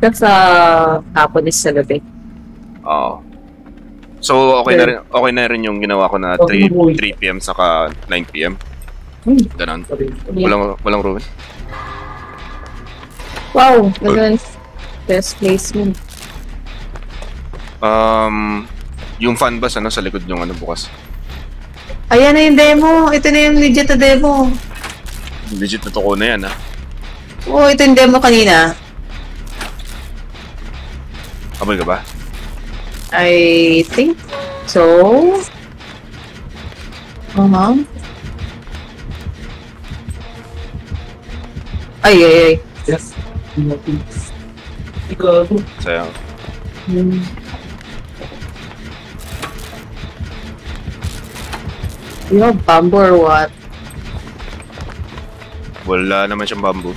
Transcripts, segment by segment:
Kasi sa hapon is sa gabi. Oo. So, okay na rin, okay na rin yung ginawa ko na 3, 3 p.m. saka 9 p.m. Ganon. Walang, walang ruin. Wow, ganun. Best placement. Um, yung fan bus, ano, sa likod yung ano bukas. Ayan na yung demo. Ito na yung legit na demo. Legit na toko na yan, ha? Oo, oh, ito yung demo kanina. Kabal ka ba? I think so. Uh-huh. Ay, ay, ay. Yes. Ikaw. Sayang. Hmm. You have bamboo or what? Wala naman siyang bamboo.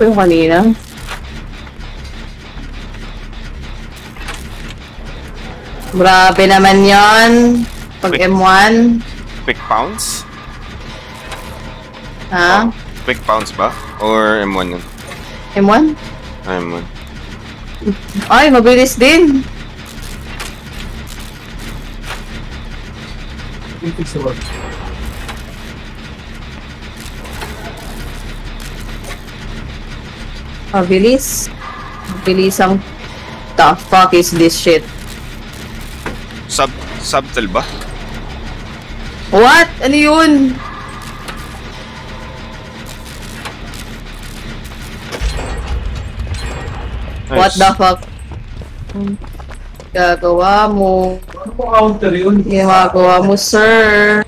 Yung kanina. Grabe naman yon Pag Wait. M1. Quick pounds? Ha? Quick pounds ba? Or M1 yun? M1? Ah, M1. Ay, mabilis din. Fix the Mabilis. Mabilis ang... The fuck is this shit? Sub, subtle ba? What? Ano yun? Nice. What the fuck? Gagawa mo. Ano mo counter yun? Ginagawa mo, sir.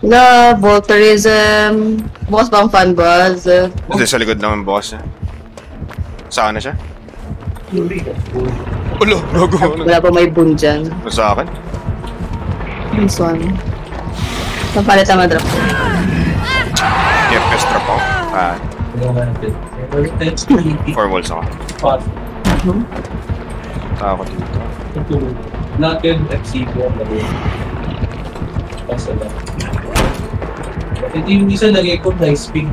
Love, volterism. Bukas bang fan buzz? Hindi, sa likod naman bukas niya. Saan na siya? Ulo, logo. Wala pa may boon dyan. Sa akin? This one. Saan palit ang madrop? Yeah, extra pa. Ah, four walls ako. Spot. Takot dito. Ito. Natin FC ko ang laro. Pasa lang. Ito yung isa lagay ko nice pink.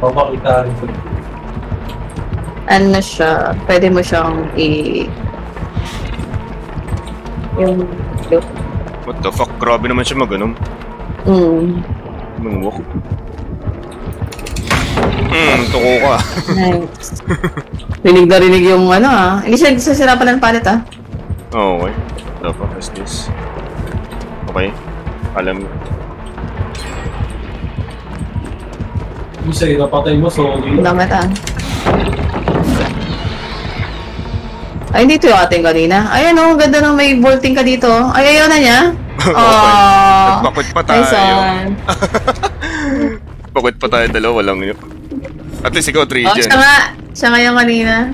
Papakita rin ko. Ano na siya? Pwede mo siyang i... Yung... What the fuck? Grabe naman siya mag-anom. Mm. Moonwalk. Hmm, tuko ka. Nice. rinig na rinig yung ano ah. Hindi siya nagsasirapan ng palit ah. Oh, okay. The fuck is this? Okay. Alam. Yung sa'yo, napatay mo, so Ang damit ah. Ay, dito yung ating kanina. Ayan oh, ang ganda ng may bolting ka dito. Ay, ayaw na niya. Aww. Nagpakwit pa tayo. Pakwit pa tayo dalawa, walang yun. At least ikaw, 3 Oh, siya nga. Siya nga yung kanina.